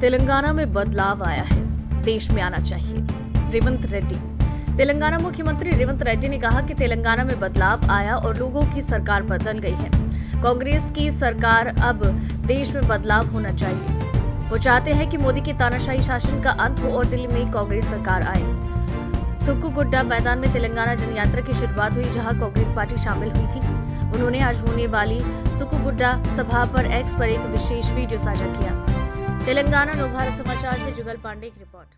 तेलंगाना में बदलाव आया है। देश में आना चाहिए। रेवंत रेड्डी। तेलंगाना मुख्यमंत्री रेवंत रेड्डी ने कहा कि तेलंगाना में बदलाव आया और लोगों की सरकार बदल गई है। कांग्रेस की सरकार अब देश में बदलाव होना चाहिए। वो चाहते हैं कि मोदी के तानाशाही शासन का अंत हो और दिल्ली में कांग्रेस सरकार आए। थुक्कुगुड्डा मैदान में तेलंगाना जनयात्रा की शुरुआत हुई, जहाँ कांग्रेस पार्टी शामिल हुई थी। उन्होंने आज होने वाली तुकुगुड्डा सभा पर एक्स पर एक विशेष वीडियो साझा किया। तेलंगाना नव भारत समाचार से जुगल पांडे की रिपोर्ट।